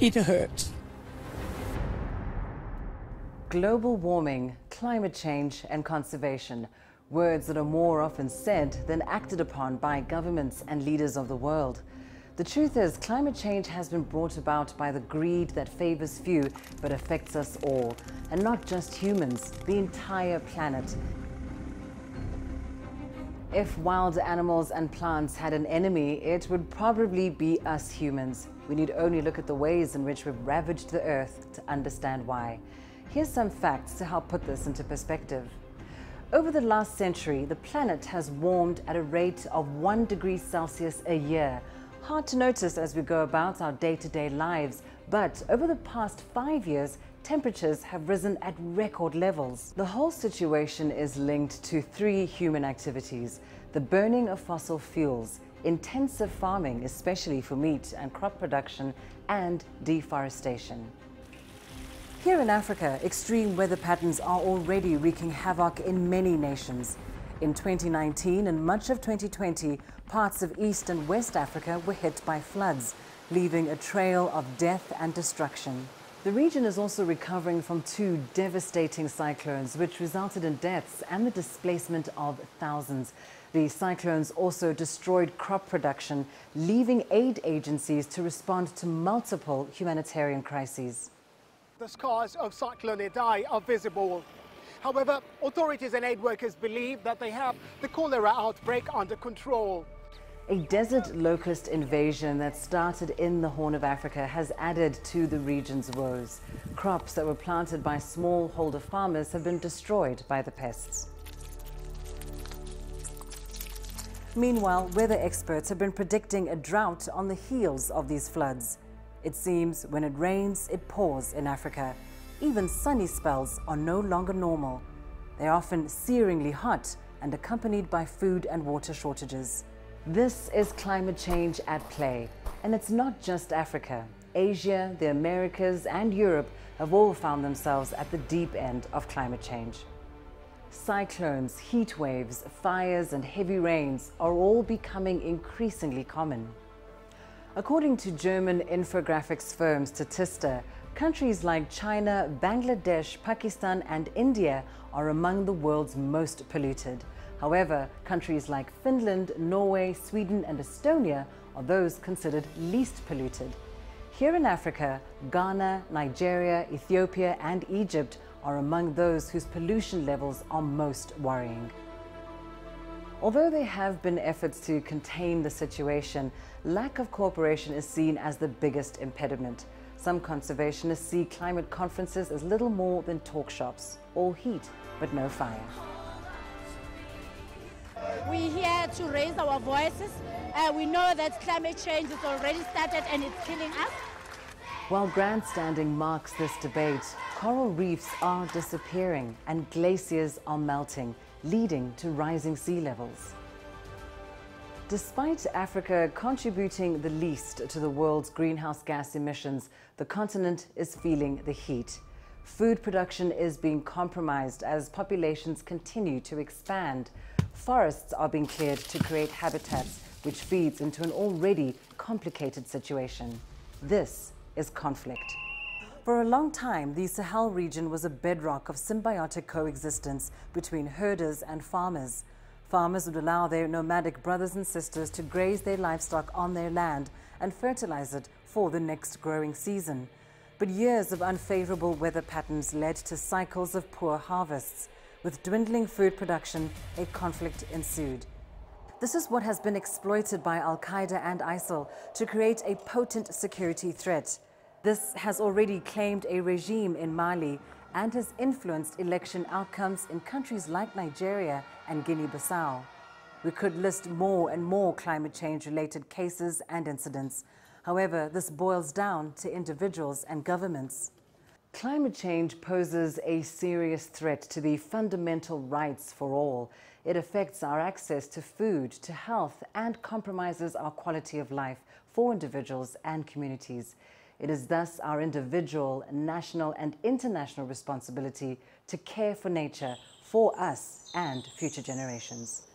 it hurts. Global warming, climate change and conservation, words that are more often said than acted upon by governments and leaders of the world. The truth is, climate change has been brought about by the greed that favors few but affects us all, and not just humans, the entire planet. If wild animals and plants had an enemy, it would probably be us humans. We need only look at the ways in which we've ravaged the earth to understand why. Here's some facts to help put this into perspective. Over the last century, the planet has warmed at a rate of 1 degree Celsius a year. Hard to notice as we go about our day-to-day -day lives, but over the past five years, temperatures have risen at record levels. The whole situation is linked to three human activities, the burning of fossil fuels, intensive farming, especially for meat and crop production, and deforestation. Here in Africa, extreme weather patterns are already wreaking havoc in many nations. In 2019 and much of 2020, parts of East and West Africa were hit by floods, leaving a trail of death and destruction. The region is also recovering from two devastating cyclones, which resulted in deaths and the displacement of thousands. The cyclones also destroyed crop production, leaving aid agencies to respond to multiple humanitarian crises the scars of Cyclone Idai are visible. However, authorities and aid workers believe that they have the cholera outbreak under control. A desert locust invasion that started in the Horn of Africa has added to the region's woes. Crops that were planted by smallholder farmers have been destroyed by the pests. Meanwhile, weather experts have been predicting a drought on the heels of these floods. It seems when it rains, it pours in Africa. Even sunny spells are no longer normal. They're often searingly hot and accompanied by food and water shortages. This is climate change at play. And it's not just Africa. Asia, the Americas, and Europe have all found themselves at the deep end of climate change. Cyclones, heat waves, fires, and heavy rains are all becoming increasingly common. According to German infographics firm Statista, countries like China, Bangladesh, Pakistan and India are among the world's most polluted. However, countries like Finland, Norway, Sweden and Estonia are those considered least polluted. Here in Africa, Ghana, Nigeria, Ethiopia and Egypt are among those whose pollution levels are most worrying. Although there have been efforts to contain the situation, lack of cooperation is seen as the biggest impediment. Some conservationists see climate conferences as little more than talk shops, all heat but no fire. We're here to raise our voices. Uh, we know that climate change has already started and it's killing us. While grandstanding marks this debate, coral reefs are disappearing and glaciers are melting, leading to rising sea levels. Despite Africa contributing the least to the world's greenhouse gas emissions, the continent is feeling the heat. Food production is being compromised as populations continue to expand. Forests are being cleared to create habitats, which feeds into an already complicated situation. This is conflict. For a long time, the Sahel region was a bedrock of symbiotic coexistence between herders and farmers. Farmers would allow their nomadic brothers and sisters to graze their livestock on their land and fertilize it for the next growing season. But years of unfavorable weather patterns led to cycles of poor harvests. With dwindling food production, a conflict ensued. This is what has been exploited by Al Qaeda and ISIL to create a potent security threat. This has already claimed a regime in Mali and has influenced election outcomes in countries like Nigeria and Guinea-Bissau. We could list more and more climate change related cases and incidents. However, this boils down to individuals and governments. Climate change poses a serious threat to the fundamental rights for all. It affects our access to food, to health, and compromises our quality of life for individuals and communities. It is thus our individual, national, and international responsibility to care for nature for us and future generations.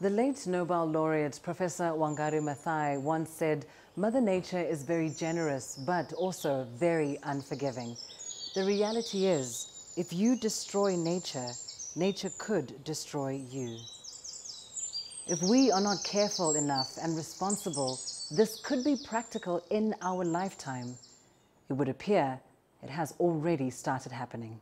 The late Nobel laureate Professor Wangari Maathai once said, Mother Nature is very generous, but also very unforgiving. The reality is, if you destroy nature, nature could destroy you. If we are not careful enough and responsible, this could be practical in our lifetime. It would appear it has already started happening.